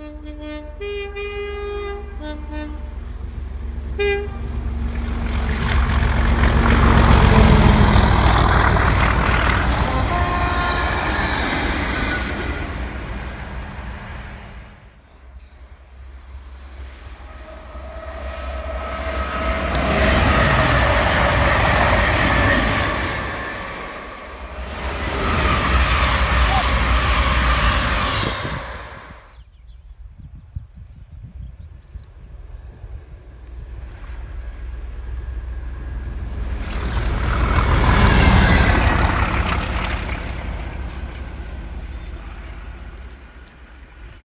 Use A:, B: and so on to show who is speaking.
A: Mm-hmm.